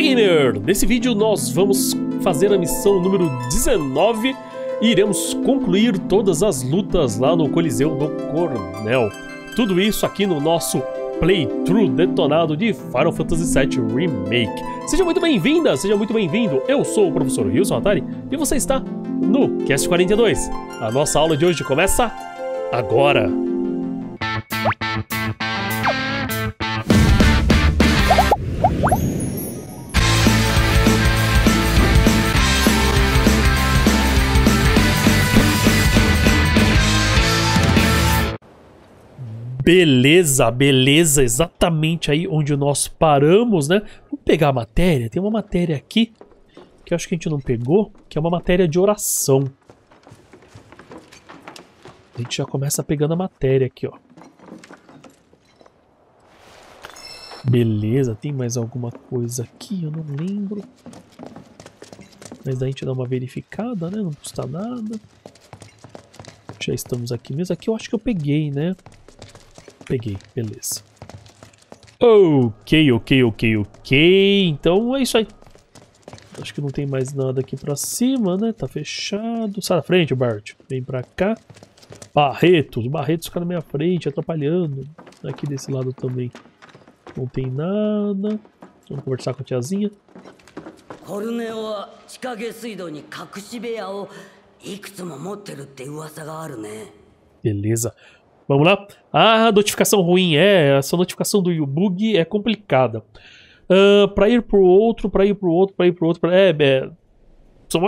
Gamer! Nesse vídeo nós vamos fazer a missão número 19 e iremos concluir todas as lutas lá no Coliseu do Coronel. Tudo isso aqui no nosso playthrough detonado de Final Fantasy VII Remake. Seja muito bem-vinda, seja muito bem-vindo. Eu sou o professor Wilson Atari e você está no Cast 42. A nossa aula de hoje começa agora. Beleza, beleza, exatamente aí onde nós paramos, né? Vamos pegar a matéria, tem uma matéria aqui que eu acho que a gente não pegou, que é uma matéria de oração. A gente já começa pegando a matéria aqui, ó. Beleza, tem mais alguma coisa aqui? Eu não lembro. Mas daí a gente dá uma verificada, né? Não custa nada. Já estamos aqui mesmo. Aqui eu acho que eu peguei, né? Peguei, beleza. Ok, ok, ok, ok. Então é isso aí. Acho que não tem mais nada aqui pra cima, né? Tá fechado. Sai da frente, Bart. Vem pra cá. Barretos. Barretos ficam na minha frente, atrapalhando. Aqui desse lado também. Não tem nada. Vamos conversar com a tiazinha. コルネオは地下下水道に隠し部屋をいくつも持ってるって噂があるね Beleza. Vamos lá? Ah, notificação ruim. É, essa notificação do bug é complicada. Uh, pra ir pro outro, pra ir pro outro, pra ir pro outro. Pra... É, é,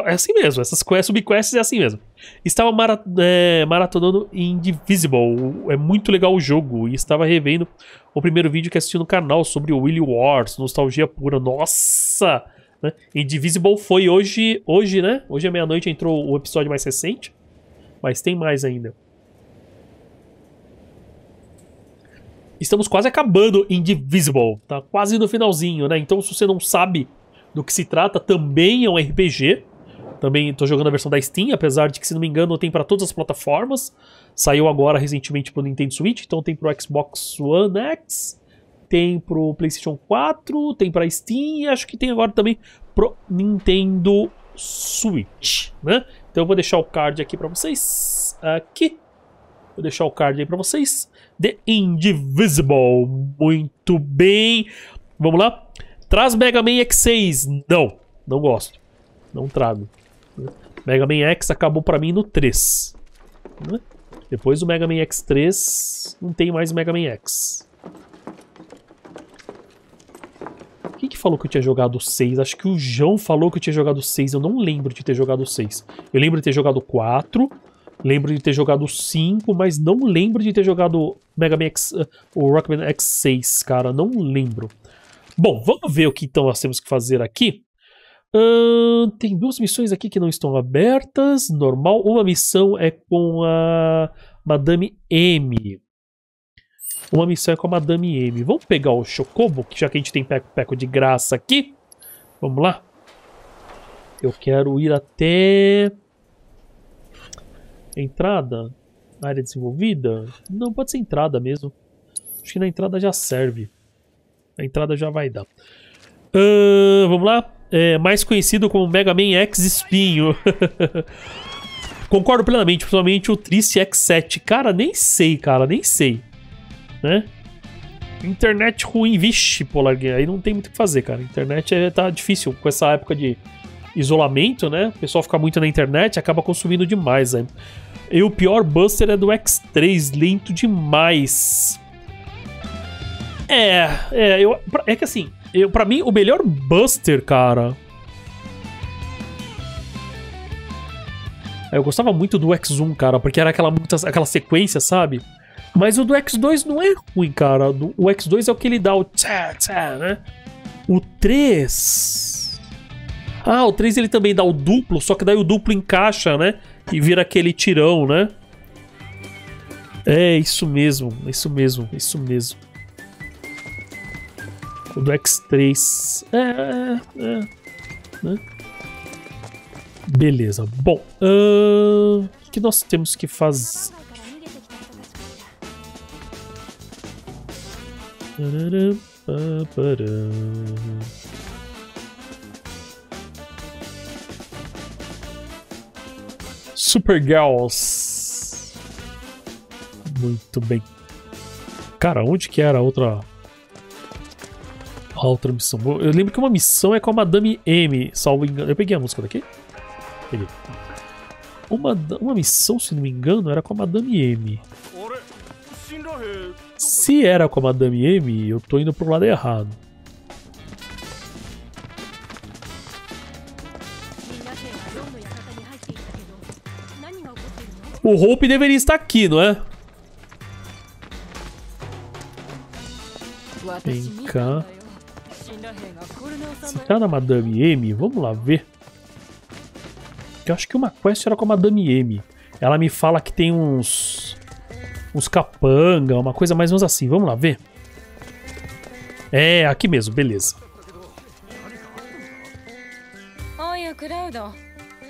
é assim mesmo. Essas quests, subquests é assim mesmo. Estava mara é, maratonando Indivisible. É muito legal o jogo. E estava revendo o primeiro vídeo que assisti no canal sobre o Willy Wars. Nostalgia pura. Nossa! Né? Indivisible foi hoje, hoje, né? Hoje à meia-noite entrou o episódio mais recente. Mas tem mais ainda. Estamos quase acabando Indivisible, tá quase no finalzinho, né? Então, se você não sabe do que se trata, também é um RPG. Também estou jogando a versão da Steam, apesar de que, se não me engano, tem para todas as plataformas. Saiu agora recentemente pro Nintendo Switch, então tem pro Xbox One X, tem pro PlayStation 4, tem para Steam e acho que tem agora também pro Nintendo Switch, né? Então eu vou deixar o card aqui para vocês. Aqui. Vou deixar o card aí para vocês. The Indivisible. Muito bem. Vamos lá? Traz Mega Man X6. Não, não gosto. Não trago. Mega Man X acabou para mim no 3. Né? Depois do Mega Man X3, não tem mais Mega Man X. Quem que falou que eu tinha jogado 6? Acho que o João falou que eu tinha jogado 6. Eu não lembro de ter jogado 6. Eu lembro de ter jogado 4. Lembro de ter jogado 5, mas não lembro de ter jogado Mega Man X, uh, o Rockman X6, cara. Não lembro. Bom, vamos ver o que então nós temos que fazer aqui. Tem duas missões aqui que não estão abertas. Normal. Uma missão é com a Madame M. Uma missão é com a Madame M. Vamos pegar o Chocobo, já que a gente tem peco-peco de graça aqui. Vamos lá. Eu quero ir até... Entrada? Área desenvolvida? Não, pode ser entrada mesmo. Acho que na entrada já serve. A entrada já vai dar. Uh, vamos lá? É, mais conhecido como Mega Man X Espinho. Concordo plenamente, principalmente o Triste X7. Cara, nem sei, cara, nem sei. Né? Internet ruim, vixe, Polar Aí não tem muito o que fazer, cara. Internet é, tá difícil com essa época de isolamento, né? O pessoal fica muito na internet acaba consumindo demais, né? E o pior Buster é do X3, lento demais. É, é, eu, é que assim, eu, pra mim, o melhor Buster, cara. Eu gostava muito do X1, cara, porque era aquela, aquela sequência, sabe? Mas o do X2 não é ruim, cara. O X2 é o que ele dá o tchá, tchá, né? O 3. Ah, o 3 ele também dá o duplo, só que daí o duplo encaixa, né? E vira aquele tirão, né? É, isso mesmo, isso mesmo, isso mesmo. O do X3. É, é, é. Né? Beleza. Bom, uh, o que nós temos que fazer? Supergirls. Muito bem. Cara, onde que era a outra. A outra missão? Eu lembro que uma missão é com a Madame M, salvo engano. Eu peguei a música daqui? Peguei. Uma, uma missão, se não me engano, era com a Madame M. Se era com a Madame M, eu tô indo pro lado errado. O Hope deveria estar aqui, não é? Vem cá. Se tá na Madame M, vamos lá ver. Eu acho que uma quest era com a Madame M. Ela me fala que tem uns... Uns capanga, uma coisa mais ou menos assim. Vamos lá ver. É, aqui mesmo, beleza.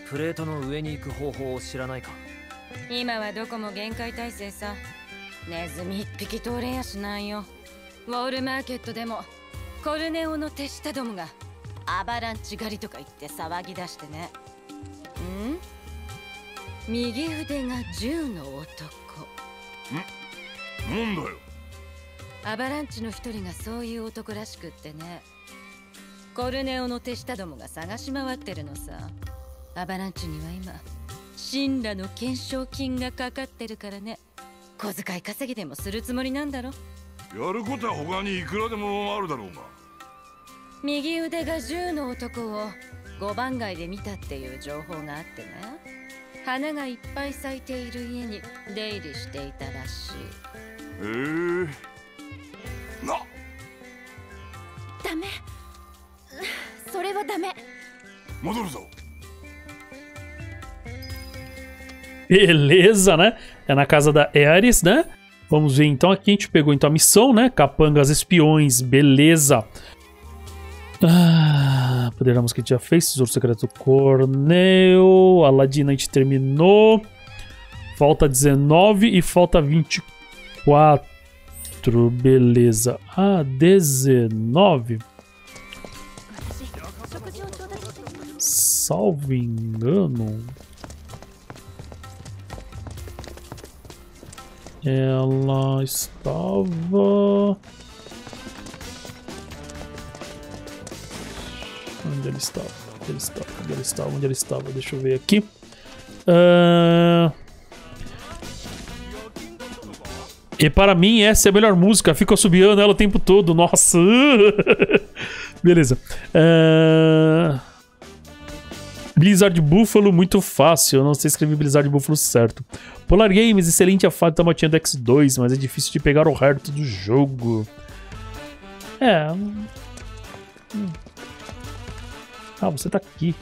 プレートの上に行く方法を知らないか 今はどこも限界体制さ。ネズミ一匹通れやしないよ。ウォールマーケットでもコルネオの手下どもがアバランチ狩りとか言って騒ぎ出してね。ん？右腕が銃の男。ん？なんだよ。アバランチの一人がそういう男らしくってね。コルネオの手下どもが探し回ってるのさ。アバランチには今神羅の懸賞金がかかってるからね。小遣い稼ぎでもするつもりなんだろ？やることは他にいくらでもあるだろうが。右腕が銃の男を5番街で見たっていう情報があってね。花がいっぱい咲いている家に出入りしていたらしい。へえ。な。ダメ。それはダメ。戻るぞ Beleza, né? É na casa da Ares, né? Vamos ver então. Aqui a gente pegou então a missão, né? Capangas espiões, beleza. Ah, poderamos que a gente já fez. Tesouro secreto Cornel. Aladina a gente terminou. Falta 19 e falta 24. Beleza. Ah, 19. Salvo engano. Ela estava. Onde ele estava? Onde ele estava? Onde ele estava? Onde ele estava? Deixa eu ver aqui. Uh... E para mim, essa é a melhor música. Fico assobiando ela o tempo todo. Nossa! Beleza. Uh... Blizzard Buffalo, muito fácil. Eu não sei escrever Blizzard Buffalo certo. Polar Games, excelente a fase da motinha do X2, mas é difícil de pegar o hard do jogo. É. Hum. Ah, você tá aqui.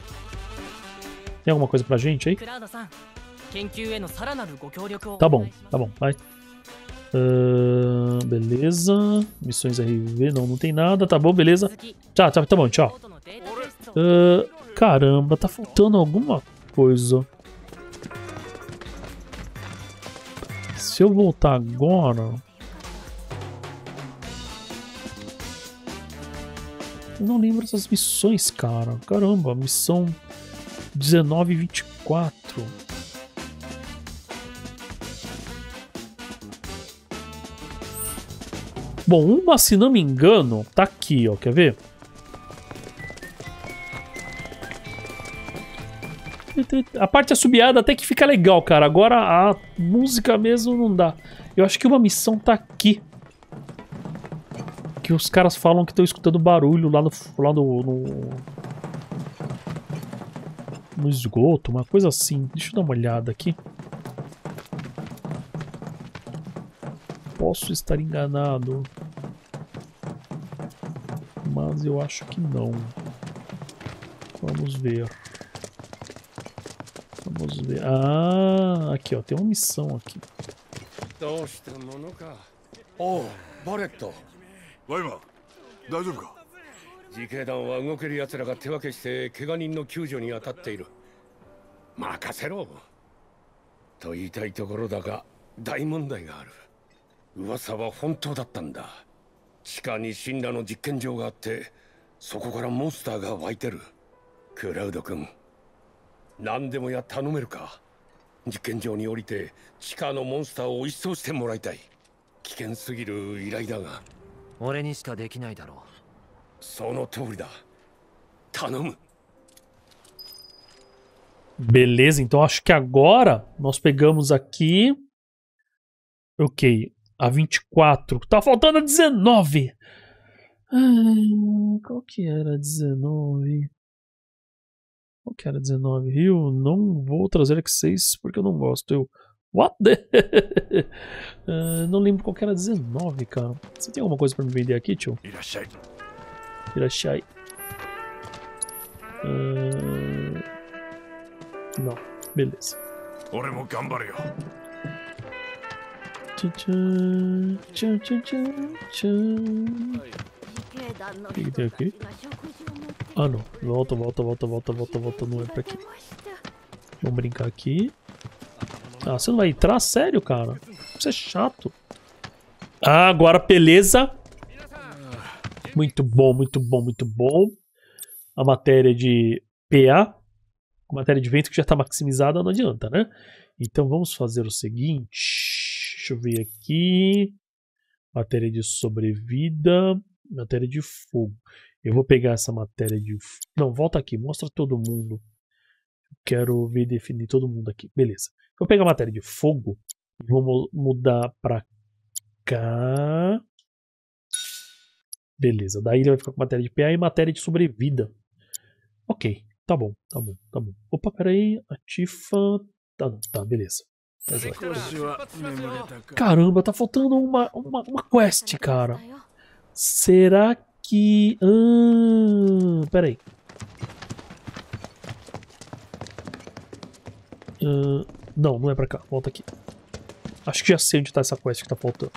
Tem alguma coisa pra gente aí? Tá bom, tá bom, vai. Uh, beleza. Missões RV, não, não tem nada. Tá bom, beleza. Tchau, tá, tá bom, tchau. Uh, caramba, tá faltando alguma coisa. Se eu voltar agora... Eu não lembro dessas missões, cara. Caramba, missão 19 e 24. Bom, uma, se não me engano, tá aqui, ó. Quer ver? A parte assobiada até que fica legal, cara. Agora a música mesmo não dá. Eu acho que uma missão tá aqui. Que os caras falam que estão escutando barulho lá no... Lá no, no, no esgoto, uma coisa assim. Deixa eu dar uma olhada aqui. Posso estar enganado. Mas eu acho que não. Vamos ver. Vamos ver. Ah, aqui ó, tem uma missão aqui. どうしたものか。おうバレット。ワイマ大丈夫か？自警団は動ける奴らが手分けして怪我人の救助に当たっている。任せろ。と言いたいところだが大問題がある。噂は本当だったんだ。地下に神羅の実験場があってそこからモンスターが湧いてる。クラウド君何でもや頼めるか 実験場に降りて地下のモンスターを一掃してもらいたい危険すぎる依頼だが俺にしかできないだろその通りだ頼む Beleza, então acho que agora nós pegamos aqui. Ok, a 24. Tá faltando a 19. Ah, qual que era a 19? Qual que era 19? Rio, não vou trazer X6 porque eu não gosto. Eu. What the? uh, não lembro qual que era 19, cara. Você tem alguma coisa pra me vender aqui, tio? Irashai. Irashai. Uh... Ah, não, beleza. Tchan-tchan-tchan-tchan. O que tem aqui? Ah, não. Volta, volta, volta, volta, volta, volta. Não é pra aqui. Vamos brincar aqui. Ah, você não vai entrar? Sério, cara? Isso é chato. Ah, agora beleza. Muito bom, muito bom, muito bom. A matéria de PA. A matéria de vento que já está maximizada, não adianta, né? Então vamos fazer o seguinte. Deixa eu ver aqui. Matéria de sobrevida. Matéria de fogo. Eu vou pegar essa matéria de. Não, volta aqui. Mostra todo mundo. Quero ver definir todo mundo aqui. Beleza. Vou pegar a matéria de fogo. e Vou mu- mudar pra cá. Beleza. Daí ele vai ficar com matéria de PA e matéria de sobrevida. Ok. Tá bom, tá bom, tá bom. Opa, peraí. A Tifa. Tá, tá, beleza. Tá. Caramba, tá faltando uma, uma, uma quest, cara. Será que... pera peraí. Uh, não, não é pra cá. Volta aqui. Acho que já sei onde tá essa quest que tá faltando.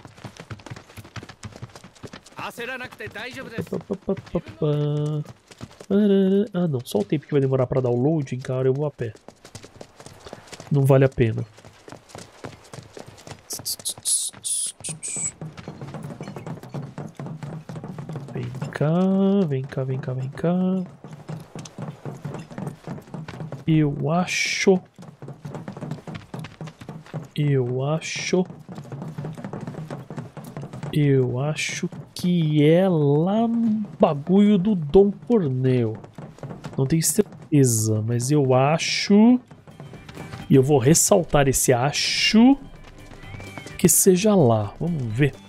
Ah não, só o tempo que vai demorar pra downloading, cara, eu vou a pé. Não vale a pena. Cá, vem cá, vem cá, vem cá. Eu acho. Eu acho. Eu acho que é lá no bagulho do Dom Cornel. Não tenho certeza, mas eu acho. E eu vou ressaltar esse acho. Que seja lá. Vamos ver.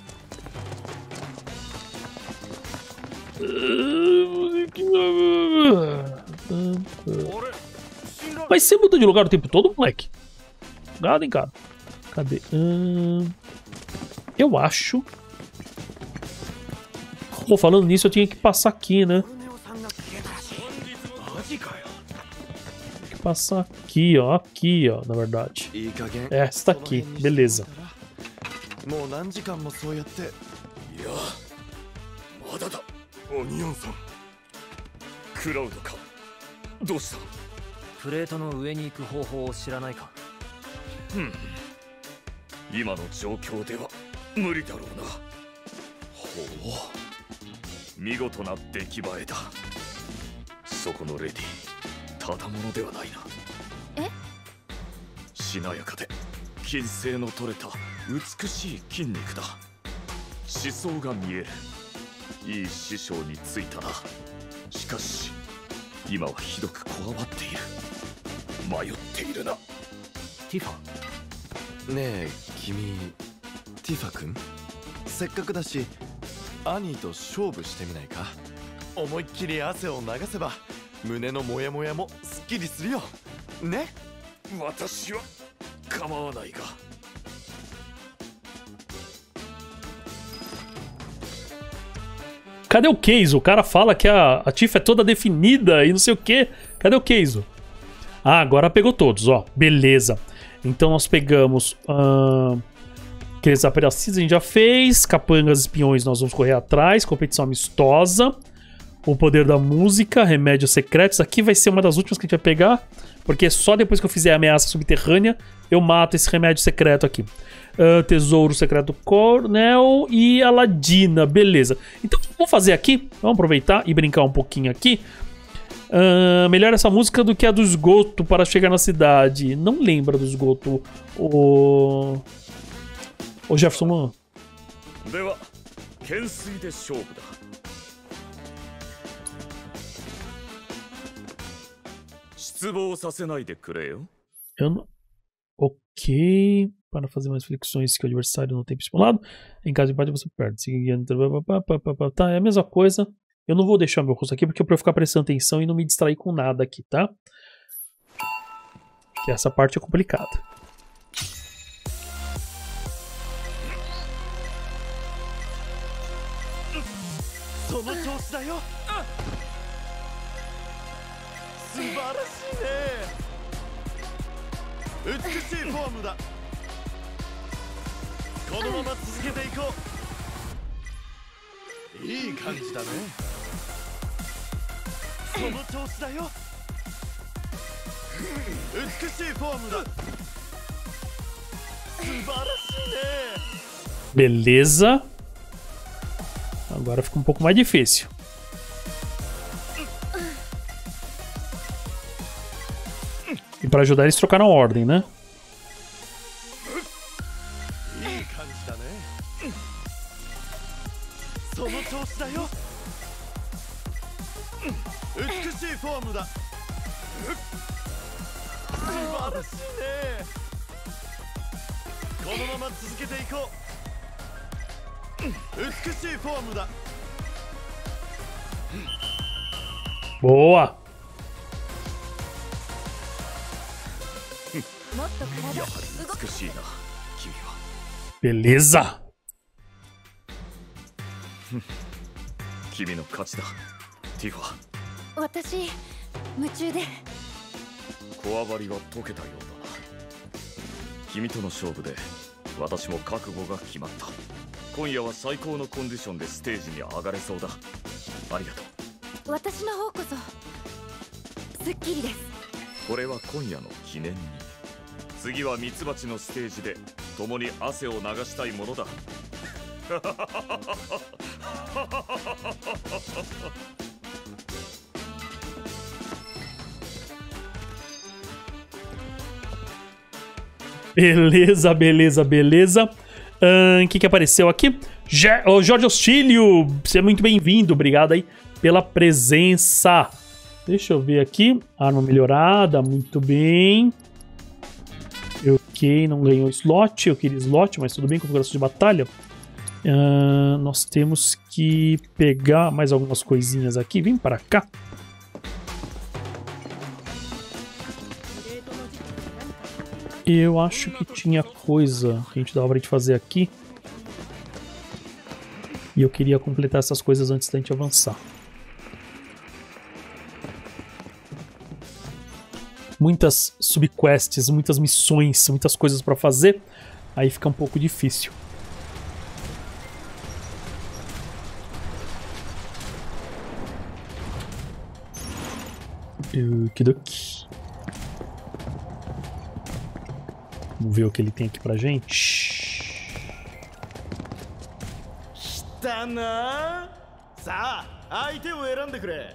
Mas você muda de lugar o tempo todo, moleque? Cuidado, hein, cara. Cadê? Eu acho... Pô, falando nisso, eu tinha que passar aqui, né? Tem que passar aqui, ó. Aqui, ó, na verdade. Esta aqui. Beleza. オニオンさん。クラウドか。どうした？プレートの上に行く方法を知らないか？今の状況では無理だろうな。ほう。見事な出来栄えだ。そこのレディただものではないな。え？しなやかで金星の取れた美しい筋肉だ。思想が見えるいい師匠についたな。しかし今はひどくこわばっている。迷っているな。ティファ？ねえ君ティファ君？せっかくだしアニーと勝負してみないか？思いっきり汗を流せば胸のモヤモヤもすっきりするよ。ね？私は構わないが Cadê o Keizo? O cara fala que a, a Tifa é toda definida e não sei o que. Cadê o Keizo? Ah, agora pegou todos, ó. Beleza. Então nós pegamos. ahn, Aqueles a gente já fez. Capangas espiões nós vamos correr atrás. Competição amistosa. O poder da música. Remédios secretos. Aqui vai ser uma das últimas que a gente vai pegar. Porque só depois que eu fizer a ameaça subterrânea eu mato esse remédio secreto aqui. Ah, Tesouro Secreto Cornel e Aladina, beleza. Então, vou fazer aqui, vamos aproveitar e brincar um pouquinho aqui. Uh, melhor essa música do que a do esgoto para chegar na cidade. Não lembra do esgoto, o. O Jefferson Luan. Eu não. Ok. Para fazer mais flexões que o adversário não tem estipulado. Em caso de empate, você perde. Seguindo. Tá, é a mesma coisa. Eu não vou deixar meu rosto aqui porque eu prefiro ficar prestando atenção e não me distrair com nada aqui, tá? Que essa parte é complicada. その調子だよ素晴らしいね 美しいフォームだこのまま続けていこういい感じだねその調子だよ美しいフォームだ素晴らしいね Beleza. Agora fica um pouco mais difícil. E para ajudar eles trocaram a ordem, né? Boa! Beleza! 君の勝ちだ。ティファ。私夢中で。こわばりは解けたようだ。な君との勝負で私も覚悟が決まった。今夜は最高のコンディションでステージに上がれそうだ。ありがとう。私の方こそすっきりです。これは今夜の記念に次はミツバチのステージで共に汗を流したいものだ Beleza, beleza, beleza. O que, que apareceu aqui? Je Ô, Jorge Hostílio, seja muito bem-vindo. Obrigado aí pela presença. Deixa eu ver aqui. Arma melhorada, muito bem. Não ganhou slot. Eu queria slot, mas tudo bem, configuração de batalha. Ah, nós temos que pegar mais algumas coisinhas aqui. Vem para cá. Eu acho que tinha coisa que a gente dava pra gente fazer aqui. E eu queria completar essas coisas antes da gente avançar. Muitas subquests, muitas missões, muitas coisas pra fazer. Aí fica um pouco difícil. Okidoki. Vamos ver o que ele tem aqui pra gente. だなさあ相手を選んでくれ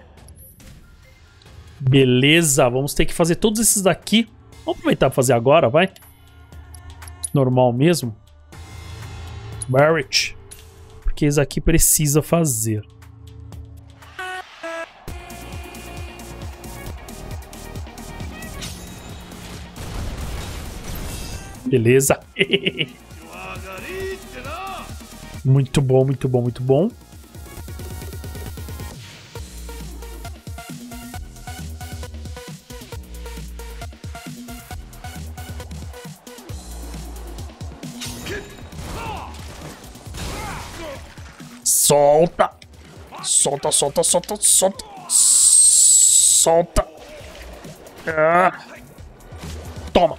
Beleza, vamos ter que fazer todos esses daqui. Vamos aproveitar pra fazer agora, vai. Normal mesmo. Barrett. Porque esse aqui precisa fazer. Beleza. muito bom, muito bom, muito bom. Solta! Solta, solta, solta, solta. Solta. Ah. Toma.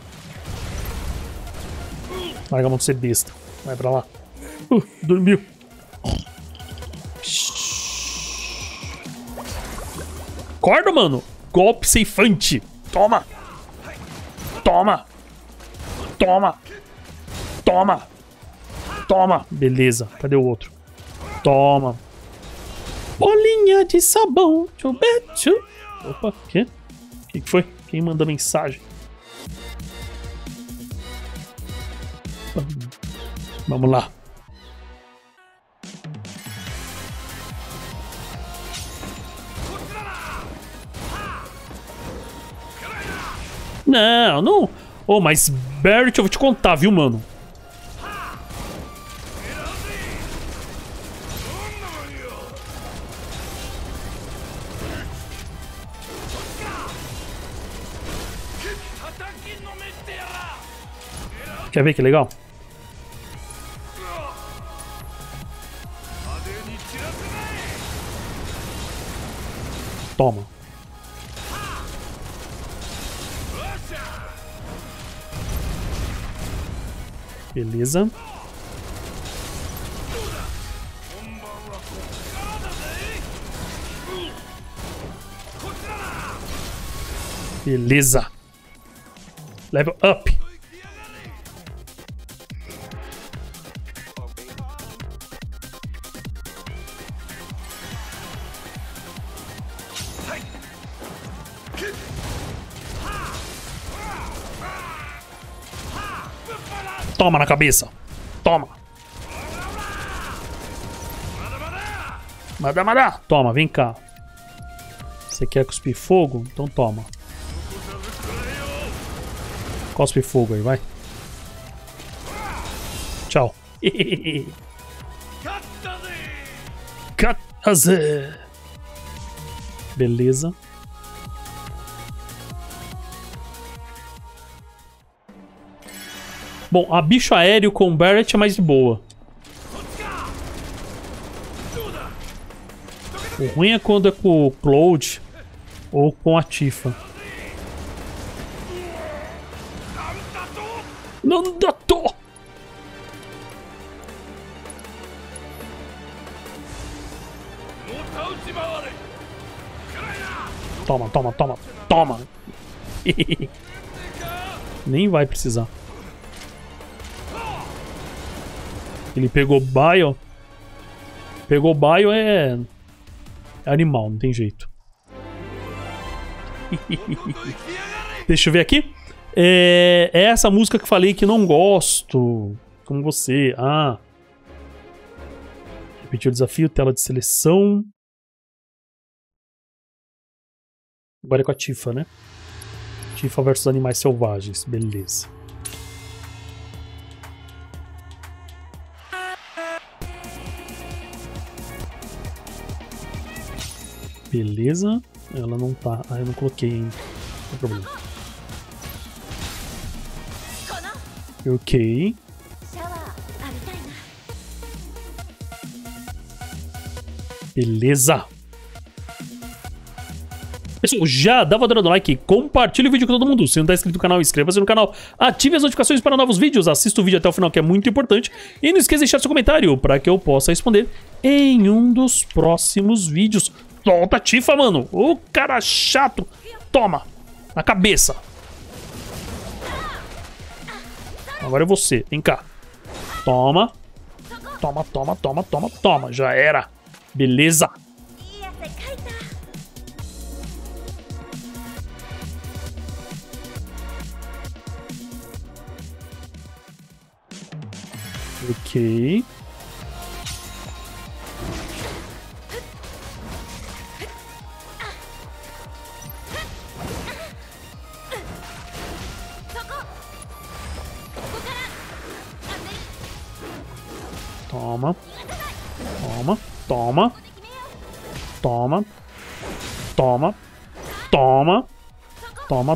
Larga a mão de ser besta. Vai pra lá. Uh, dormiu. Acorda, mano. Golpe ceifante. Toma. Toma. Toma. Toma. Toma. Beleza. Cadê o outro? Toma. Bolinha de sabão. Chubechu. Opa, quê? O que que foi? Quem manda mensagem? Vamos lá. Não, não. Ô, mas Barrett, eu vou te contar, viu, mano? Quer ver que legal? Toma. Beleza. Beleza. Level up. Cabeça. Toma. Manda, manda. Toma, vem cá. Você quer cuspir fogo? Então toma. Cospe fogo aí, vai. Tchau. Kataze. Beleza. Bom, a bicho aéreo com Barrett é mais de boa. O ruim é quando é com o Cloud ou com a Tifa. Não dá to! Toma, toma, toma, toma! Nem vai precisar. Ele pegou Bio. Pegou Bio é... é animal, não tem jeito. Deixa eu ver aqui. É, é essa música que falei que não gosto. Como você. Ah. Repetir o desafio, tela de seleção. Agora é com a Tifa, né? Tifa versus animais selvagens. Beleza. Beleza. Ela não tá. Ah, eu não coloquei ainda. Não tem problema. Ok. Beleza. Pessoal, já dá voadora do like, compartilha o vídeo com todo mundo. Se não tá inscrito no canal, inscreva-se no canal, ative as notificações para novos vídeos, assista o vídeo até o final que é muito importante e não esqueça de deixar seu comentário para que eu possa responder em um dos próximos vídeos. Toma, Tifa, mano. Ô, cara chato. Toma. Na cabeça. Agora é você. Vem cá. Toma. Toma, toma, toma, toma, toma. Já era. Beleza. Ok.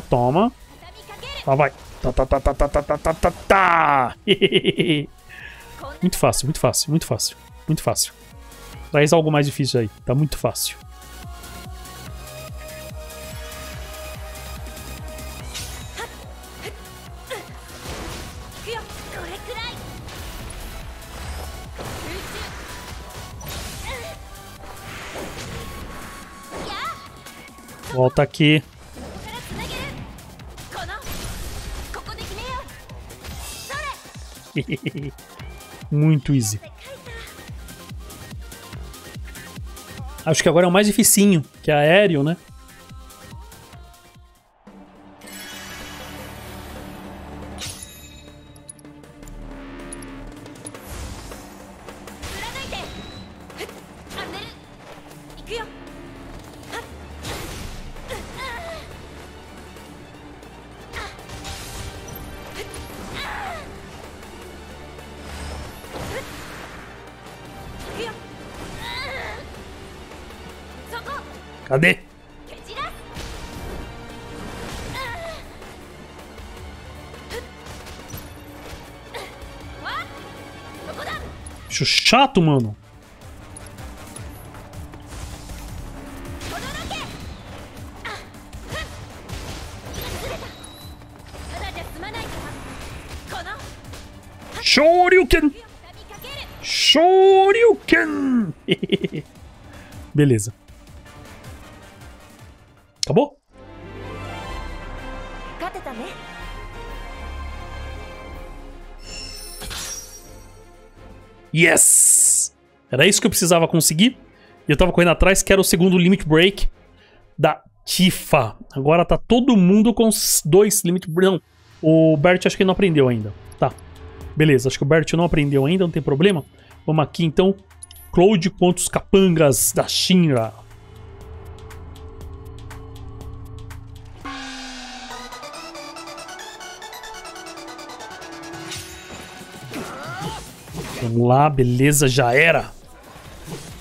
Toma, toma. Lá vai. Tá, tá, tá, tá, tá, tá, tá, tá, tá. Muito fácil, muito fácil, muito fácil. Muito fácil. Traz algo mais difícil aí. Tá muito fácil. Volta aqui. muito easy. Acho que agora é o mais dificinho, que é aéreo, né? chato, mano. Shoryuken! Shoryuken! Beleza. Acabou? Yes! Era isso que eu precisava conseguir. E eu tava correndo atrás, que era o segundo Limit Break da Tifa. Agora tá todo mundo com dois Limit Break. Não, o Bert acho que não aprendeu ainda. Tá. Beleza, acho que o Bert não aprendeu ainda, não tem problema. Vamos aqui então. Cloud contra os capangas da Shinra. Vamos lá, beleza, já era.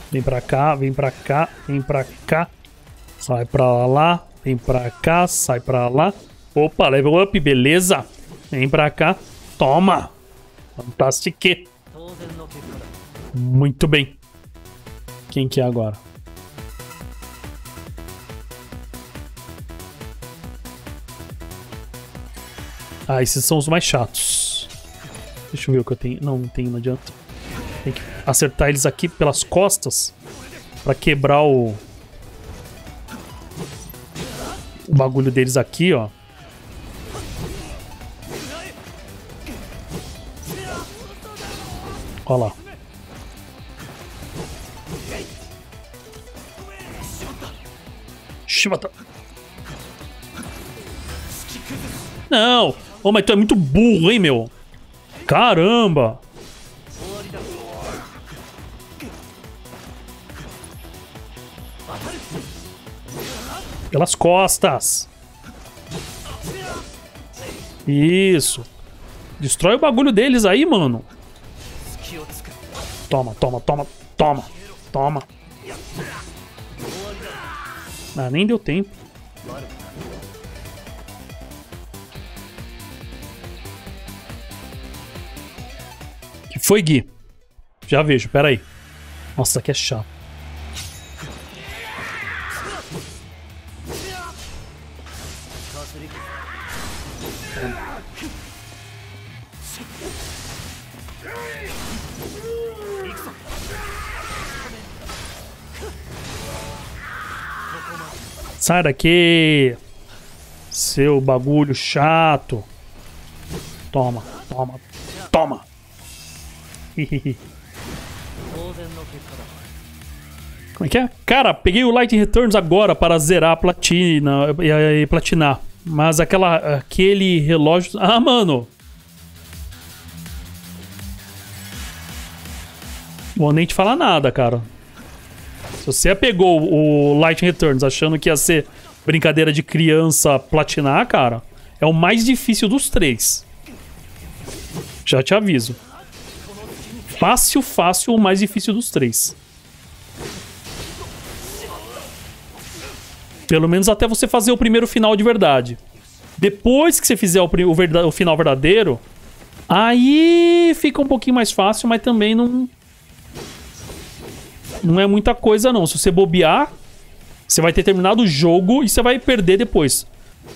Vem pra cá, vem pra cá, vem pra cá. Sai pra lá, vem pra cá, sai pra lá. Opa, level up, beleza. Vem pra cá. Toma. Fantastique. Muito bem. Quem que é agora? Ah, esses são os mais chatos. Deixa eu ver o que eu tenho. Não, não tenho, não adianta. Tem que acertar eles aqui pelas costas pra quebrar o o bagulho deles aqui, ó. Olha lá. Shibata. Não! Ô, mas tu é muito burro, hein, meu? Caramba! Pelas costas. Isso. Destrói o bagulho deles aí, mano. Toma, toma, toma, toma, toma. Ah, nem deu tempo. Que foi, Gui? Já vejo, pera aí. Nossa, que é chato. Sai daqui, seu bagulho chato. Toma, toma, toma. Como é que é? Cara, peguei o Light Returns agora para zerar a platina e, e platinar. Mas aquela, aquele relógio. Ah, mano! Vou nem te falar nada, cara. Se você pegou o Light Returns achando que ia ser brincadeira de criança platinar, cara, é o mais difícil dos três. Já te aviso. Fácil, fácil, o mais difícil dos três. Pelo menos até você fazer o primeiro final de verdade. Depois que você fizer o, o verda- o final verdadeiro, aí fica um pouquinho mais fácil, mas também não. Não é muita coisa, não. Se você bobear, você vai ter terminado o jogo e você vai perder depois.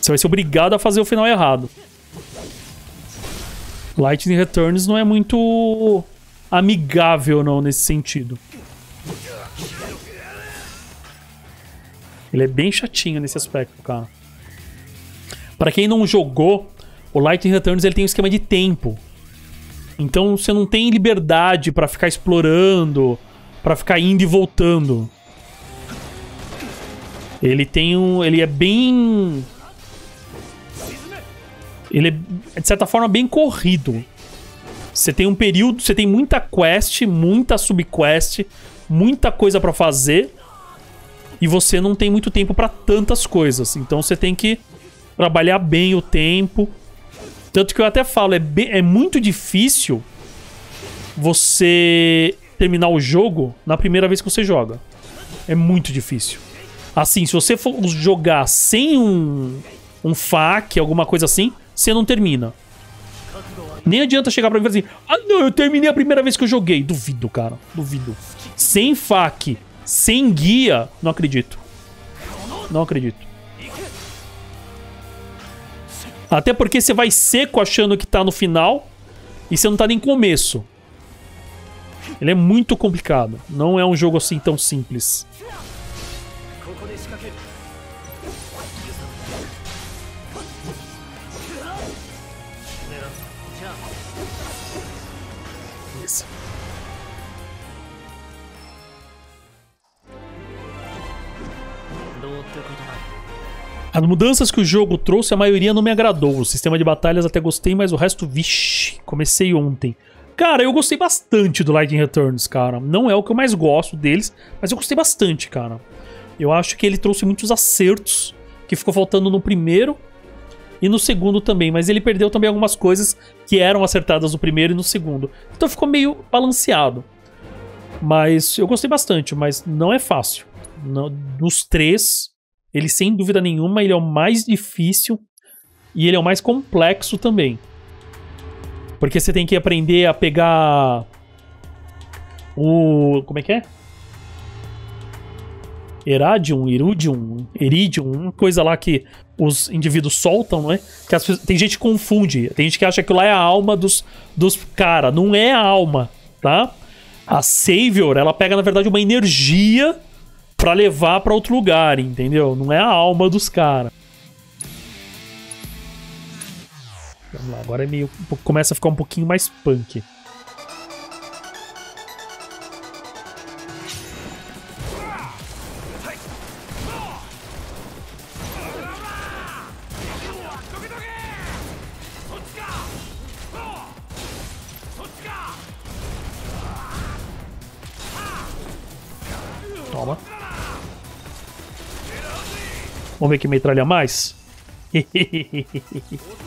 Você vai ser obrigado a fazer o final errado. Lightning Returns não é muito amigável, não, nesse sentido. Ele é bem chatinho nesse aspecto, cara. Pra quem não jogou, o Lightning Returns ele tem um esquema de tempo. Então você não tem liberdade pra ficar explorando, pra ficar indo e voltando. Ele tem um, ele é bem ele é de certa forma bem corrido. Você tem um período, você tem muita quest, muita subquest, muita coisa pra fazer e você não tem muito tempo pra tantas coisas. Então você tem que trabalhar bem o tempo. Tanto que eu até falo, é, bem- é muito difícil você terminar o jogo na primeira vez que você joga. É muito difícil. Assim, se você for jogar sem um, um FAQ, alguma coisa assim, você não termina. Nem adianta chegar pra mim e falar assim: Ah, não, eu terminei a primeira vez que eu joguei. Duvido, cara. Duvido. Sem FAQ, sem guia, não acredito. Não acredito. Até porque você vai seco achando que tá no final e você não tá nem começo. Ele é muito complicado. Não é um jogo assim tão simples. As mudanças que o jogo trouxe, a maioria não me agradou. O sistema de batalhas até gostei, mas o resto, vixe, comecei ontem. Cara, eu gostei bastante do Lightning Returns, cara. Não é o que eu mais gosto deles, mas eu gostei bastante, cara. Eu acho que ele trouxe muitos acertos que ficou faltando no primeiro e no segundo também, mas ele perdeu também algumas coisas que eram acertadas no primeiro e no segundo. Então ficou meio balanceado. Mas eu gostei bastante, mas não é fácil. No, nos três, ele sem dúvida nenhuma, ele é o mais difícil e ele é o mais complexo também. Porque você tem que aprender a pegar o. Como é que é? Eradium, Iridium, Iridium, coisa lá que os indivíduos soltam, não é? Que as, tem gente que confunde, tem gente que acha que lá é a alma dos, dos cara, não é a alma, tá? A Savior, ela pega na verdade uma energia para levar para outro lugar, entendeu? Não é a alma dos caras. Vamos lá, agora é meio começa a ficar um pouquinho mais punk. Toma. Vamos ver quem metralha mais?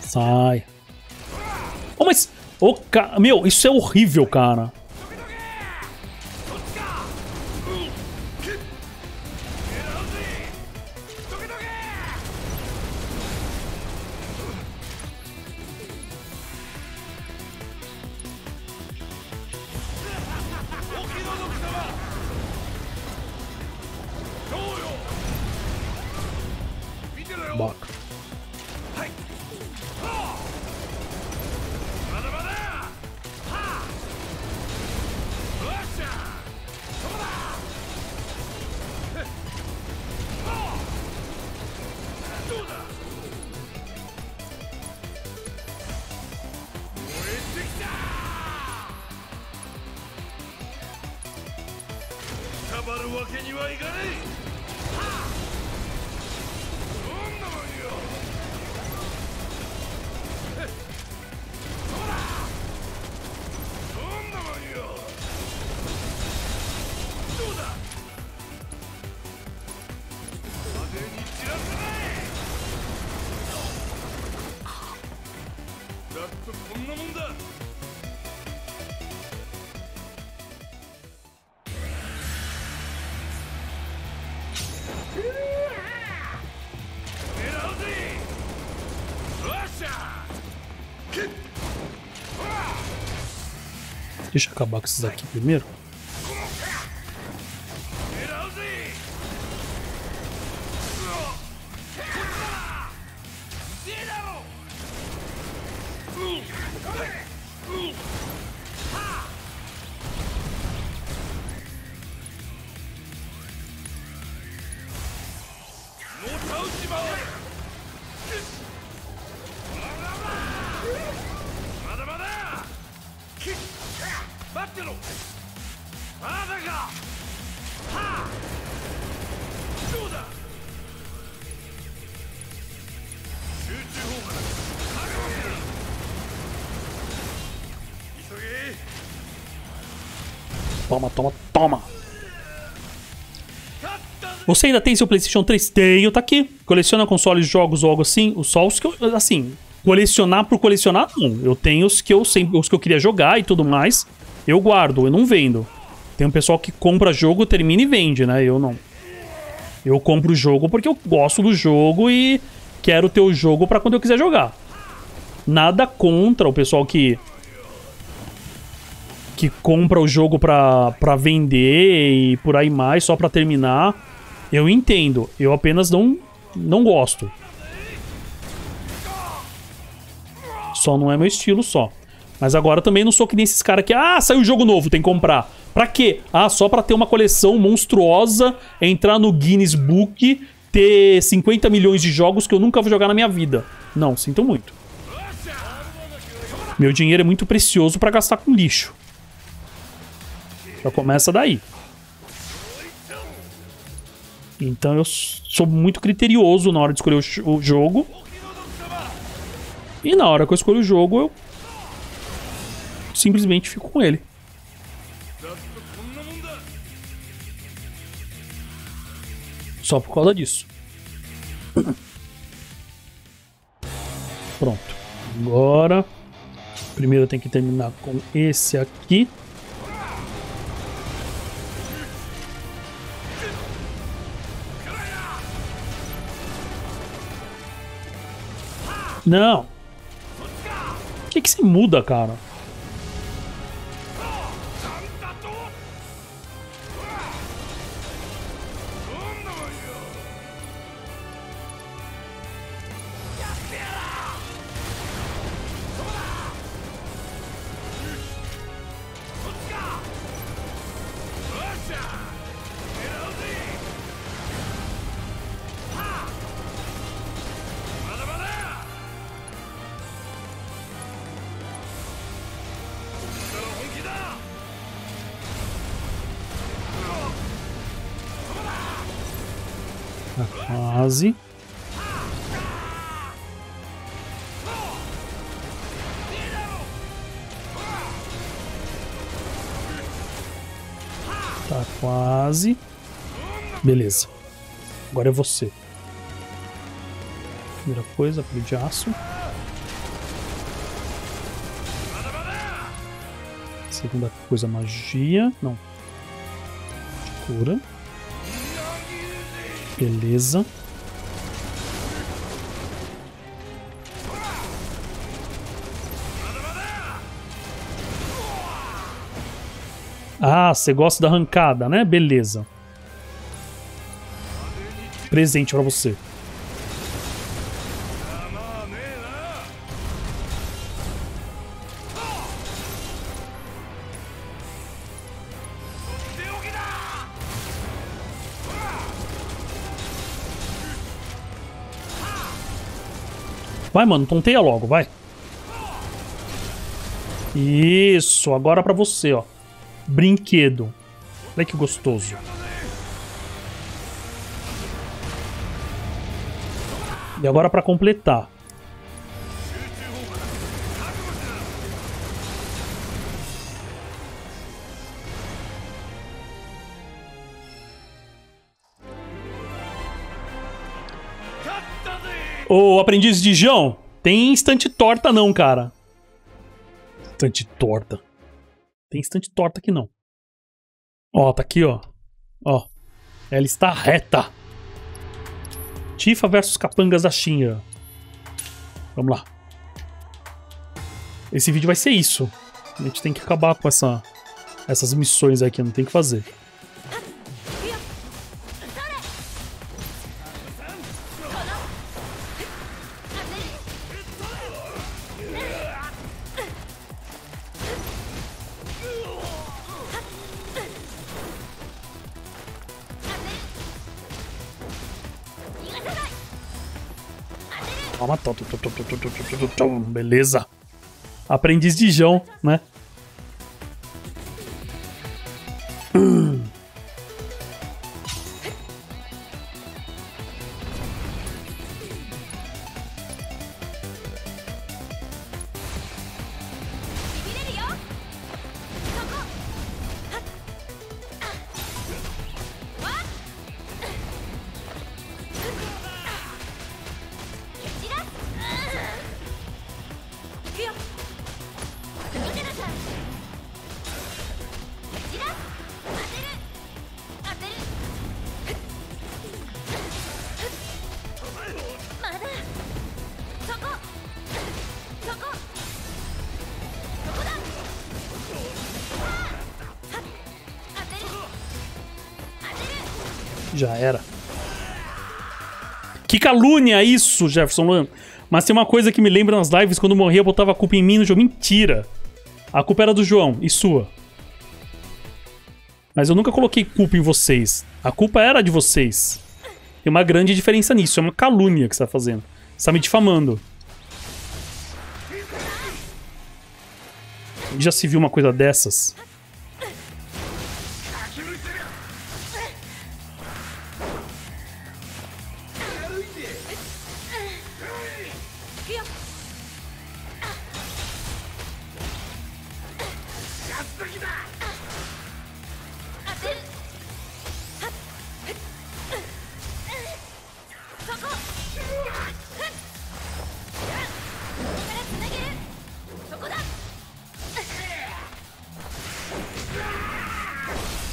Sai. Oh, mas... Oh, ca... Meu, isso é horrível, cara. Deixa eu acabar com Toma, toma, toma. Você ainda tem seu PlayStation 3? Tenho, tá aqui. Coleciona consoles, jogos ou algo assim? Só os que eu. Assim, colecionar por colecionar, não. Eu tenho os que eu sempre. Os que eu queria jogar e tudo mais. Eu guardo, eu não vendo. Tem um pessoal que compra jogo, termina e vende, né? Eu não. Eu compro o jogo porque eu gosto do jogo e quero ter o jogo pra quando eu quiser jogar. Nada contra o pessoal que que compra o jogo pra, pra vender e por aí mais, só pra terminar. Eu entendo, eu apenas não, não gosto. Só não é meu estilo só. Mas agora também não sou que nem esses caras que, ah, saiu jogo novo, tem que comprar. Pra quê? Ah, só pra ter uma coleção monstruosa, entrar no Guinness Book, ter 50 milhões de jogos que eu nunca vou jogar na minha vida. Não, sinto muito. Meu dinheiro é muito precioso pra gastar com lixo. Já começa daí. Então eu sou muito criterioso na hora de escolher o, o jogo. E na hora que eu escolho o jogo, eu simplesmente fico com ele. Só por causa disso. Pronto. Agora. Primeiro tenho que terminar com esse aqui. Não. O que que se muda, cara? Quase. Beleza. Agora é você. Primeira coisa, apelido de aço. Segunda coisa, magia. Não. Cura. Beleza. Ah, você gosta da arrancada, né? Beleza. Presente pra você. Vai, mano, tonteia logo, vai. Isso, agora pra você, ó. Brinquedo. Olha que gostoso. E agora pra completar. Ô, aprendiz de João, tem instante torta não, cara. Instante torta. Tem instante torta aqui não. Ó, tá aqui, ó. Ó. Ela está reta. Tifa versus capangas da Xinha. Vamos lá. Esse vídeo vai ser isso. A gente tem que acabar com essa, essas missões aqui, não tem que fazer. Beleza. Aprendiz de João, né? Calúnia isso, Jefferson Luan. Mas tem uma coisa que me lembra nas lives, quando eu morria, eu botava a culpa em mim no jogo. Mentira. A culpa era do João e sua. Mas eu nunca coloquei culpa em vocês. A culpa era de vocês. Tem uma grande diferença nisso. É uma calúnia que você tá fazendo. Você tá me difamando. Já se viu uma coisa dessas?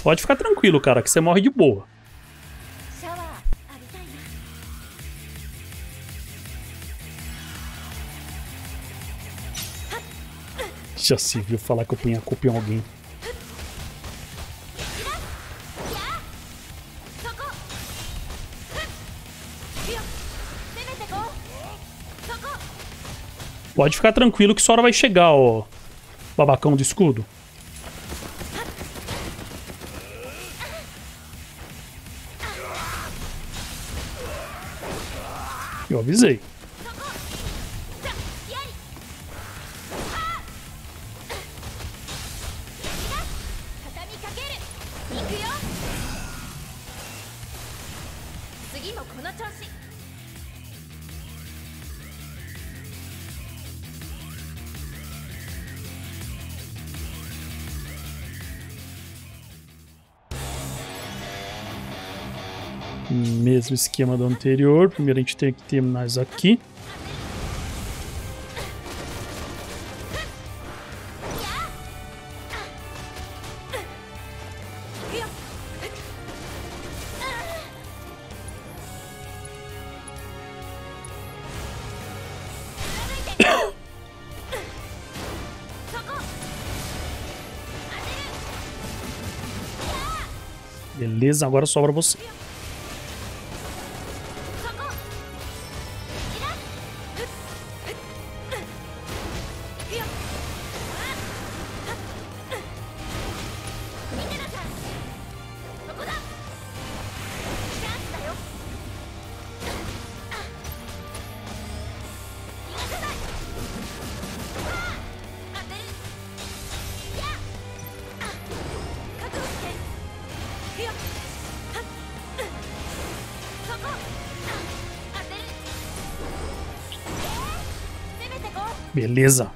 Pode ficar tranquilo, cara, que você morre de boa. Já se viu falar que eu punha a culpa em alguém. Pode ficar tranquilo que sua hora vai chegar, ó. Babacão do escudo. Eu avisei. Mesmo esquema do anterior. Primeiro a gente tem que terminar isso aqui. Beleza, agora sobra você. Beleza.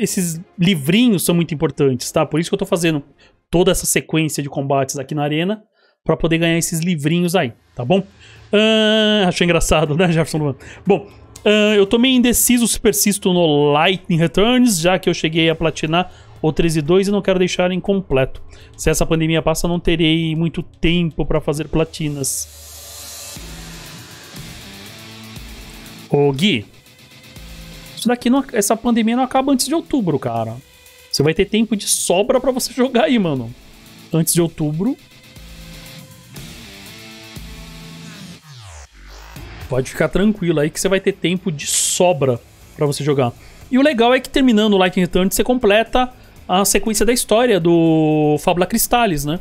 Esses, livrinhos são muito importantes, tá? Por isso que eu tô fazendo toda essa sequência de combates aqui na arena pra poder ganhar esses livrinhos aí, tá bom? Ah, achei engraçado, né, Jefferson Luan? Bom, ah, eu tô meio indeciso se persisto no Lightning Returns, já que eu cheguei a platinar o 13 e 2 e não quero deixar incompleto. Se essa pandemia passa, não terei muito tempo pra fazer platinas. Ô Gui, isso daqui não, essa pandemia não acaba antes de outubro, cara. Você vai ter tempo de sobra pra você jogar aí, mano. Antes de outubro. Pode ficar tranquilo aí que você vai ter tempo de sobra pra você jogar. E o legal é que terminando o Lightning Return você completa a sequência da história do Fábula Cristales, né?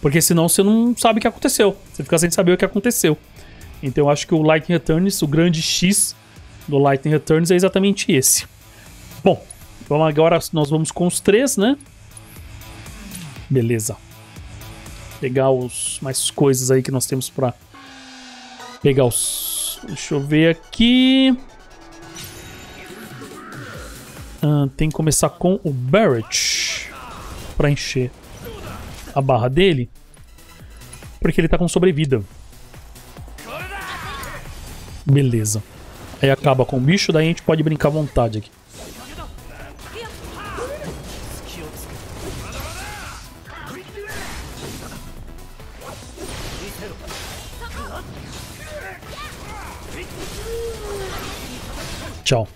Porque senão você não sabe o que aconteceu. Você fica sem saber o que aconteceu. Então eu acho que o Lightning Returns, o grande X do Lightning Returns é exatamente esse. Bom, vamos agora nós vamos com os três, né? Beleza. Pegar os mais coisas aí que nós temos pra pegar os. Deixa eu ver aqui. Ah, tem que começar com o Barrett. pra encher a barra dele. Porque ele tá com sobrevida. Beleza. Aí acaba com o bicho, daí a gente pode brincar à vontade aqui. Tchau.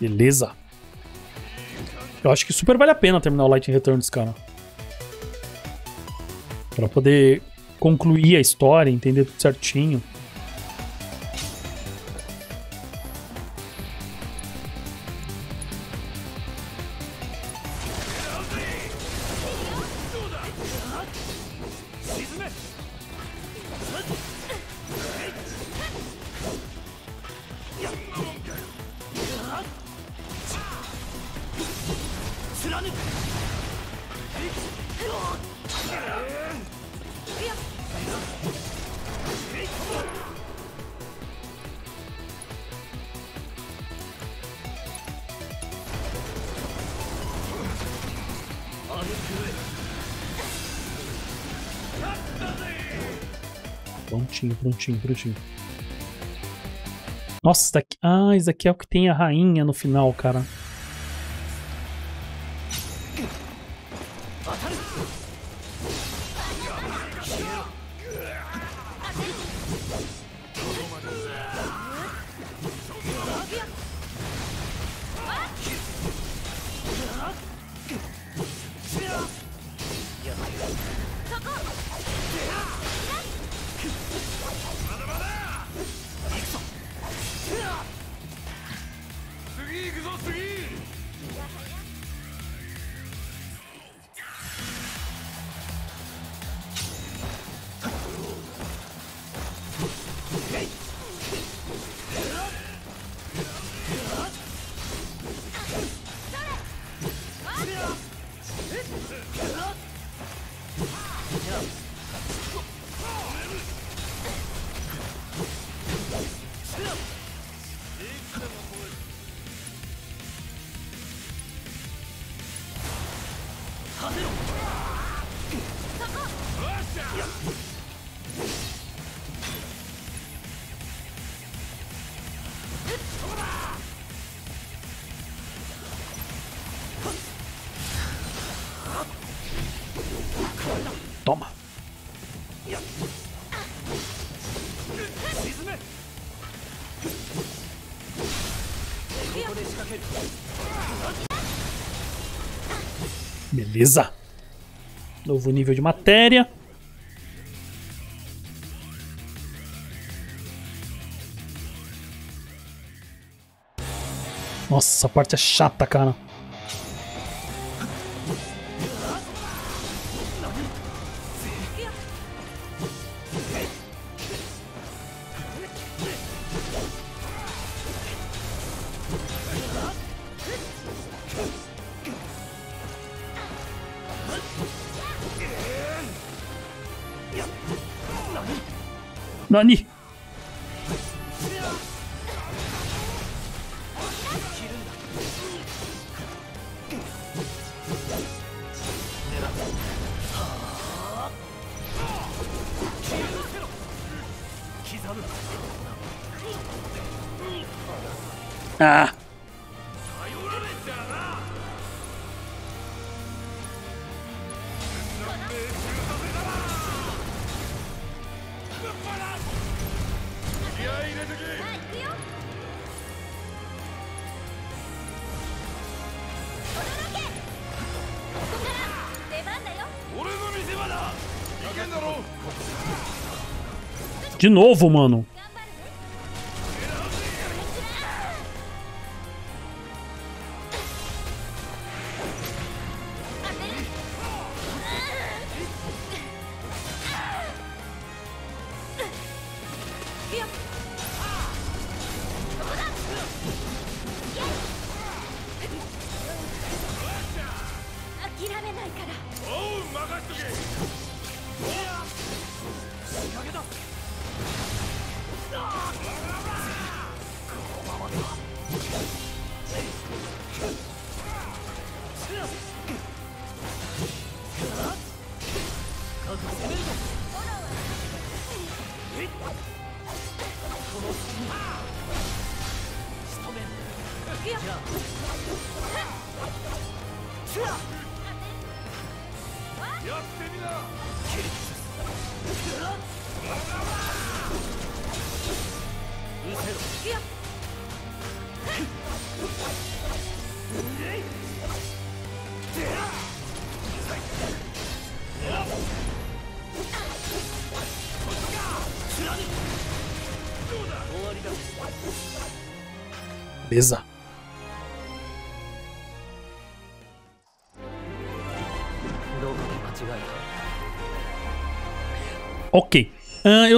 Beleza. Eu acho que super vale a pena terminar o Light Returns, cara. Pra poder concluir a história, entender tudo certinho. Prontinho, prontinho. Nossa, isso daqui... Ah, isso daqui é o que tem a rainha no final, cara. Beleza. Novo nível de matéria. Nossa, essa parte é chata, cara. De novo, mano.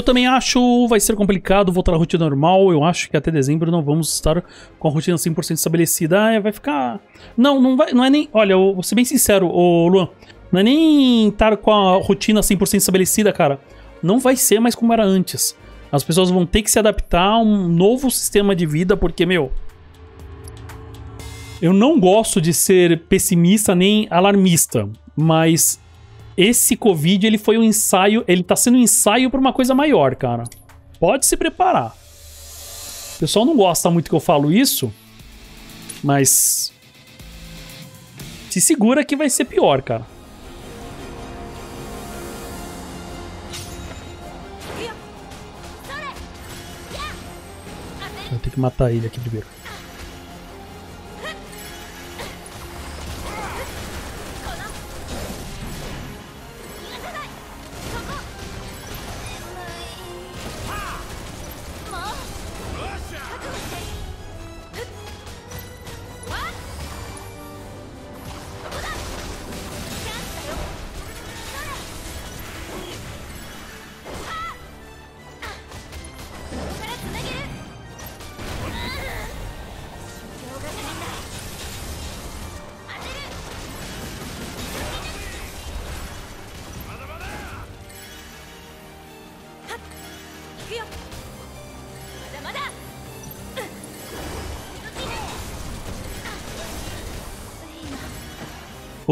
Eu também acho vai ser complicado voltar à rotina normal. Eu acho que até dezembro não vamos estar com a rotina 100% estabelecida. Ah, vai ficar. Não, não vai. Não é nem. Olha, eu vou ser bem sincero, ô Luan. Não é nem estar com a rotina 100% estabelecida, cara. Não vai ser mais como era antes. As pessoas vão ter que se adaptar a um novo sistema de vida, porque, meu. Eu não gosto de ser pessimista nem alarmista, mas esse Covid, ele foi um ensaio, ele tá sendo um ensaio pra uma coisa maior, cara. Pode se preparar. O pessoal não gosta muito que eu falo isso, mas se segura que vai ser pior, cara. Vou ter que matar ele aqui primeiro.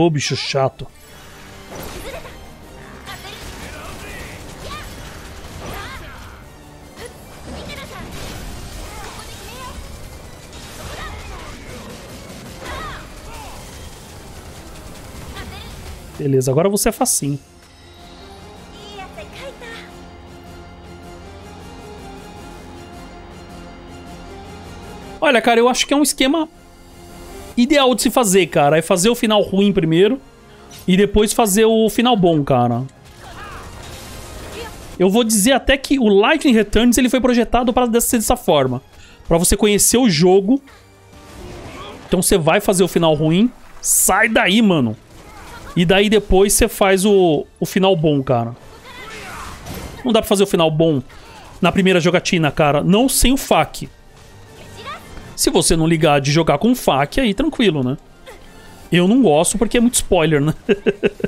Ô, bicho chato. Beleza, agora você é facinho. Olha, cara, eu acho que é um esquema ideal de se fazer, cara. É fazer o final ruim primeiro e depois fazer o final bom, cara. Eu vou dizer até que o Lightning Returns ele foi projetado para ser dessa forma. para você conhecer o jogo. Então você vai fazer o final ruim. Sai daí, mano. E daí depois você faz o, o final bom, cara. Não dá pra fazer o final bom na primeira jogatina, cara. Não sem o FAQ. Se você não ligar de jogar com fac, aí tranquilo, né? Eu não gosto porque é muito spoiler, né?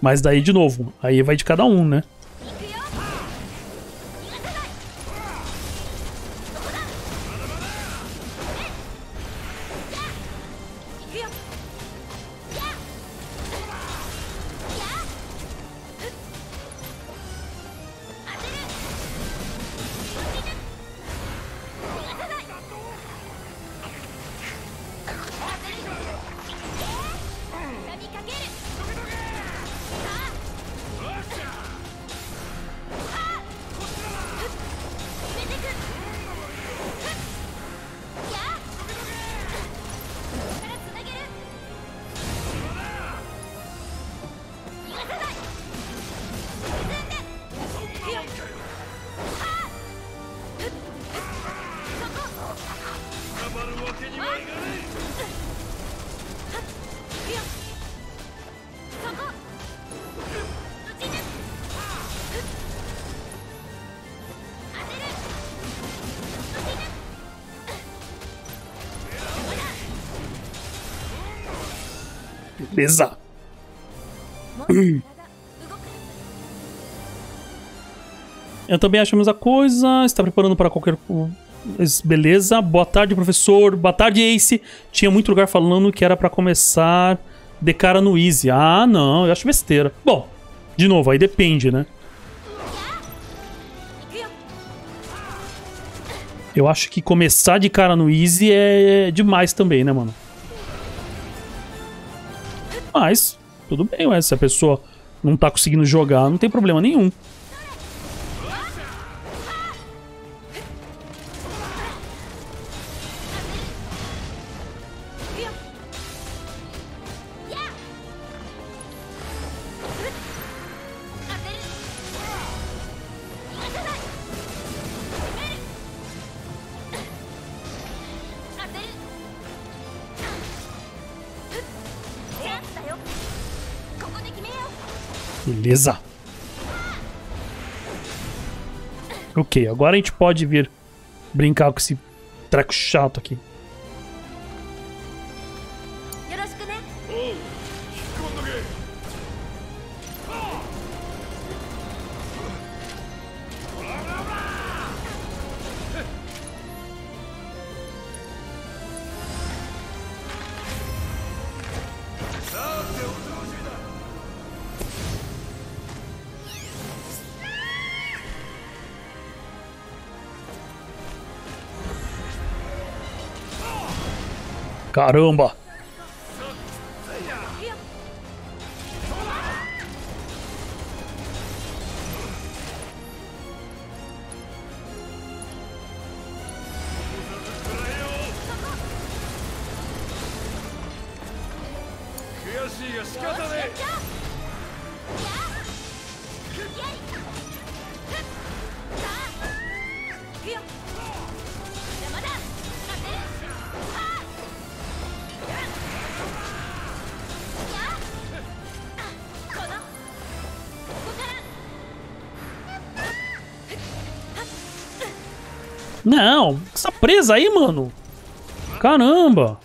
Mas daí, de novo, aí vai de cada um, né? Também acho a coisa. Está preparando para qualquer. Beleza. Boa tarde, professor. Boa tarde, Ace. Tinha muito lugar falando que era para começar de cara no easy. Ah, não, eu acho besteira. Bom, de novo, aí depende, né? Eu acho que começar de cara no easy é demais também, né, mano? Mas, tudo bem, ué. Se a pessoa não tá conseguindo jogar, não tem problema nenhum. Beleza. Ok, agora a gente pode vir brincar com esse treco chato aqui. Caramba! Presa aí, mano. Caramba.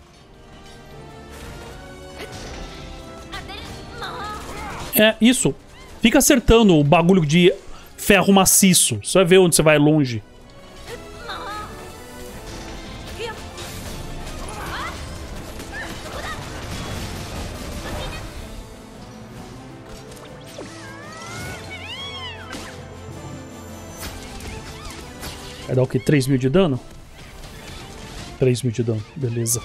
É, isso. Fica acertando o bagulho de ferro maciço. Você vai ver onde você vai longe. Vai dar o quê? 3 mil de dano? 3 mil de dano, beleza.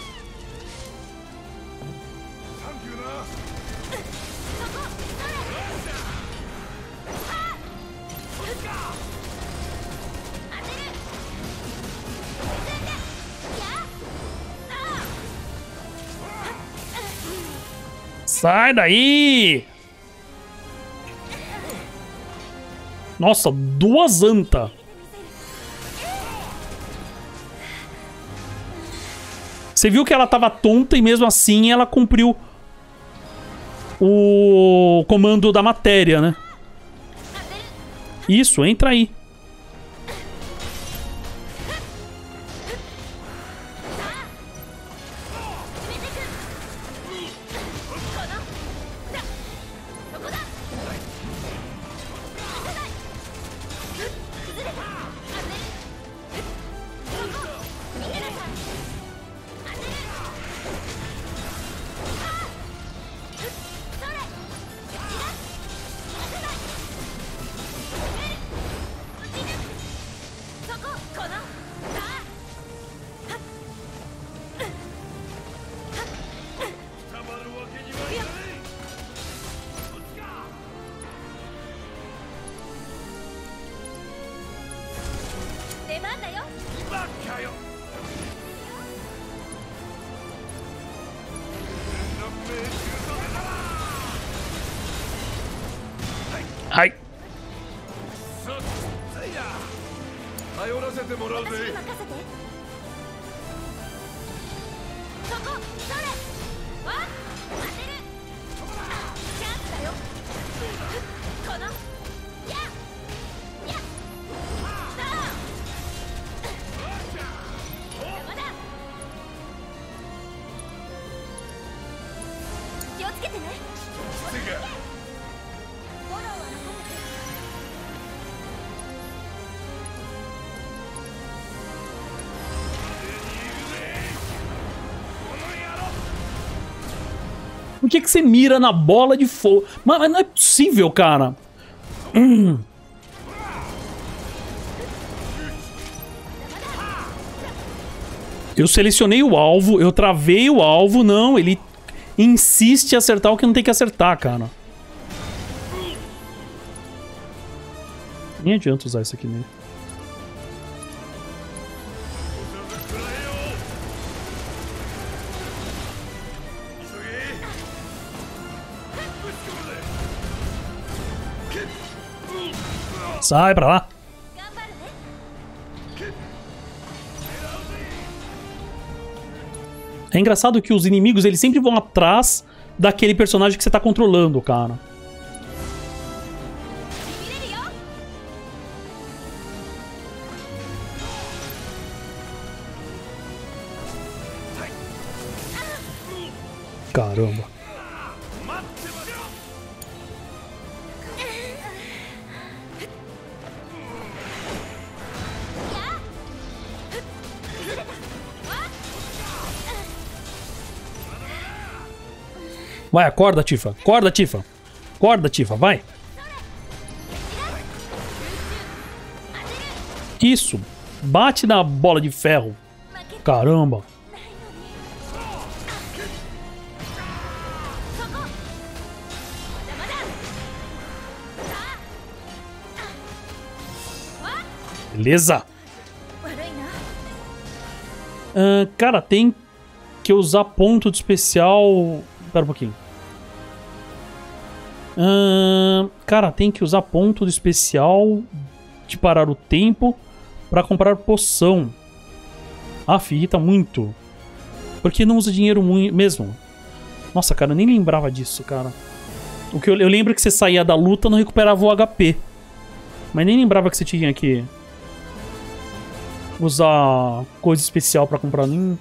Sai daí! Nossa, duas anta. Você viu que ela tava tonta e mesmo assim ela cumpriu o comando da matéria, né? Isso, entra aí. Por que, que você mira na bola de fogo? Mas, não é possível, cara. Hum. Eu selecionei o alvo, eu travei o alvo, não, ele insiste em acertar o que não tem que acertar, cara. Nem adianta usar isso aqui nele. Sai pra lá. É engraçado que os inimigos eles sempre vão atrás daquele personagem que você tá controlando, cara. Caramba. Vai, acorda, Tifa. Acorda, Tifa. Acorda, Tifa, vai. Isso. Bate na bola de ferro. Caramba. Beleza. Ah, cara, tem que usar ponto de especial. Pera um pouquinho. Cara, tem que usar ponto de especial de parar o tempo pra comprar poção. Ah, irrita muito. Porque não usa dinheiro muito mesmo. Nossa, cara, eu nem lembrava disso, cara. O que eu, eu lembro que você saía da luta não recuperava o HP. Mas nem lembrava que você tinha que usar coisa especial pra comprar nem.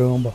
Caramba.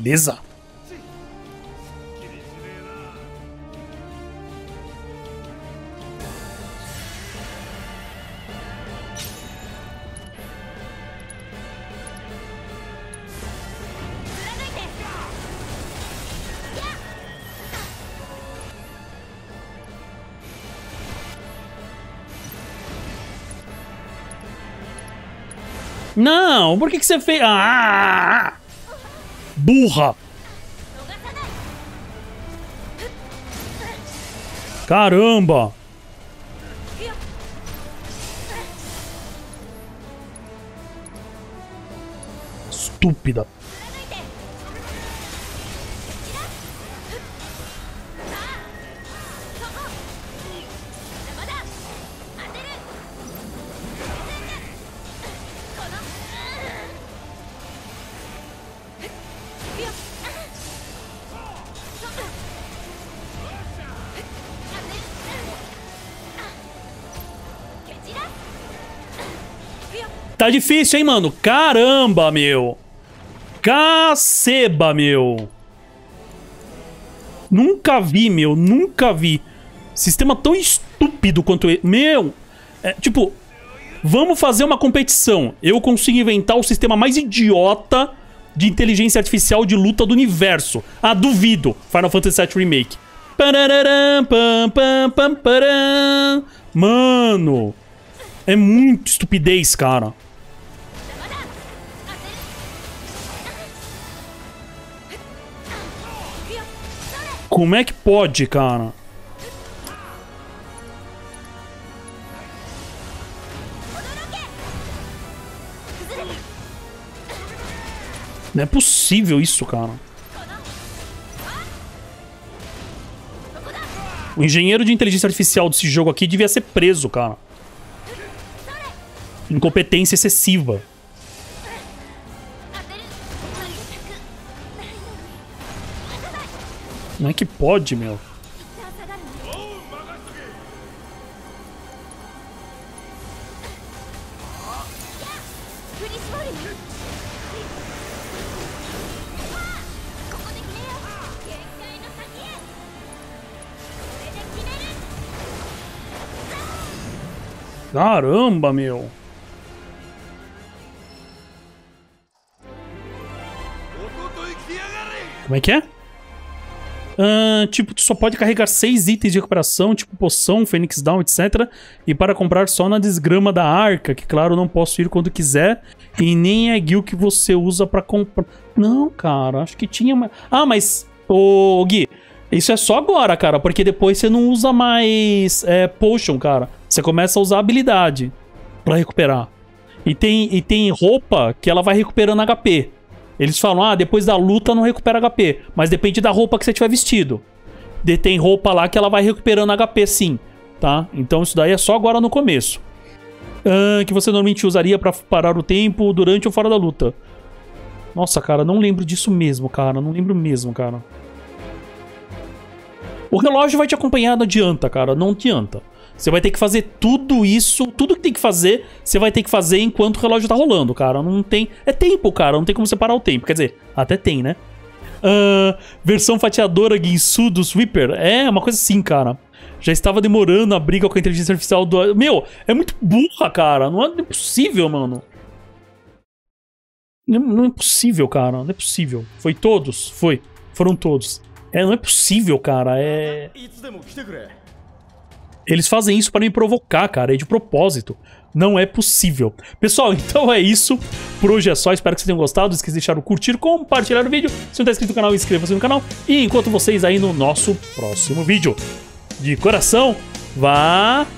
Beleza. Não, por que, que você fez. Ah! Burra! Caramba! Tá difícil, hein, mano? Caramba, meu. Caceba, meu. Nunca vi, meu. Nunca vi. Sistema tão estúpido quanto ele. Meu. É, tipo, vamos fazer uma competição. Eu consigo inventar o sistema mais idiota de inteligência artificial de luta do universo. Ah, duvido. Final Fantasy VII Remake. Mano. É muito estupidez, cara. Como é que pode, cara? Não é possível isso, cara. O engenheiro de inteligência artificial desse jogo aqui devia ser preso, cara. Incompetência excessiva. Não é que pode, meu. Caramba, meu. Como é que é? Ah, tipo, tu só pode carregar seis itens de recuperação, tipo poção, Fênix Down, etc. E para comprar só na desgrama da arca, que claro, não posso ir quando quiser. E nem é guild que você usa para comprar. Não, cara, acho que tinha mais. Ah, mas. Ô, Gui, isso é só agora, cara, porque depois você não usa mais é, potion, cara. Você começa a usar habilidade para recuperar. E tem, e tem roupa que ela vai recuperando HP. Eles falam, ah, depois da luta não recupera HP. Mas depende da roupa que você tiver vestido. De, tem roupa lá que ela vai recuperando HP sim, tá? Então isso daí é só agora no começo. Ah, que você normalmente usaria para parar o tempo durante ou fora da luta. Nossa, cara, não lembro disso mesmo, cara. Não lembro mesmo, cara. O relógio vai te acompanhar, não adianta, cara. Não adianta. Você vai ter que fazer tudo isso, tudo que tem que fazer, você vai ter que fazer enquanto o relógio tá rolando, cara. Não tem. É tempo, cara. Não tem como separar o tempo. Quer dizer, até tem, né? Uh, versão fatiadora Ginsu do Sweeper. É, uma coisa assim, cara. Já estava demorando a briga com a inteligência artificial do. Meu, é muito burra, cara. Não é possível, mano. Não, não é possível, cara. Não é possível. Foi todos? Foi. Foram todos. É, não é possível, cara. É. Eles fazem isso para me provocar, cara. É de propósito. Não é possível. Pessoal, então é isso. Por hoje é só. Espero que vocês tenham gostado. Não esqueça de deixar o curtir, compartilhar o vídeo. Se não está inscrito no canal, inscreva-se no canal. E enquanto vocês aí no nosso próximo vídeo. De coração, valeu!